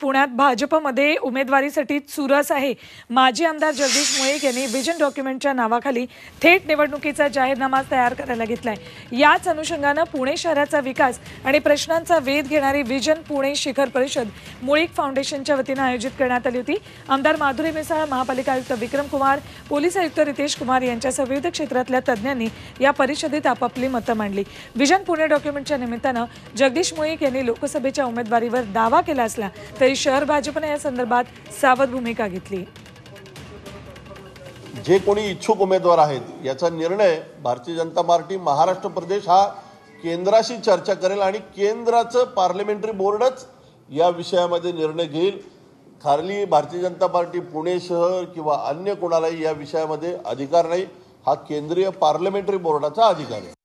पुण्यात भाजपमध्ये उमेदवारीसाठी चुरस आहे. माजी आमदार जगदीश मुळीक यांनी विजन डॉक्युमेंटच्या नावाखाली थेट निवडणुकीचा जाहीरनामा तयार करायला घेतलाय. याच अनुषंगानं पुणे शहराचा विकास आणि प्रश्नांचा वेध घेणारी विजन पुणे शिखर परिषद मुळीक फाउंडेशनच्या वतीनं आयोजित करण्यात आली होती. आमदार माधुरी मिसाळ महापालिका आयुक्त विक्रम कुमार पोलीस आयुक्त रितेश कुमार यांच्यासह विविध क्षेत्रातल्या तज्ज्ञांनी या परिषदेत आपापली मतं मांडली. विजन पुणे डॉक्युमेंटच्या निमित्तानं जगदीश मुळीक यांनी लोकसभेच्या उमेदवारीवर दावा केला असला तरी शहर भाजपने या संदर्भात सावध भूमिका घेतली. जे कोणी इच्छुक उमेदवार आहेत याचा निर्णय भारतीय जनता पार्टी महाराष्ट्र प्रदेश हा केंद्राशी चर्चा करेल आणि केंद्राचं पार्लमेंटरी बोर्डच या विषयामध्ये निर्णय घेईल. खाली भारतीय जनता पार्टी पुणे शहर किंवा अन्य कोणालाही या विषयामध्ये अधिकार नाही. हा केंद्रीय पार्लमेंटरी बोर्डाचा अधिकार आहे.